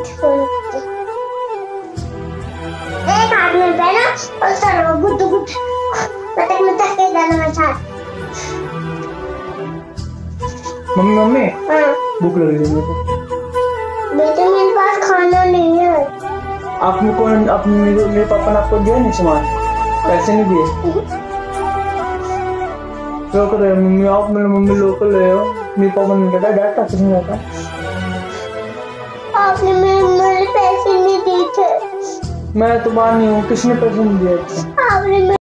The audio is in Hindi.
एक हाथ में पहना और सर गुट गुट पटक में तक के गाना में था मम्मी मम्मी। हाँ। भूख लग रही है मेरे को। बेटे मेरे पास खाना नहीं है। आपने कौन अपने मेरे, मेरे पापा ने आपको दिया नहीं सामान? पैसे नहीं दिए? रोक रहे मम्मी आप मेरे मम्मी लोग रहे हो मेरे पापा ने डाटा कुछ नहीं रहता आपने मेरे मेरे पैसे नहीं दिए थे। मैं तो बाहर नहीं हूँ किसने पैसे नहीं दिए आपने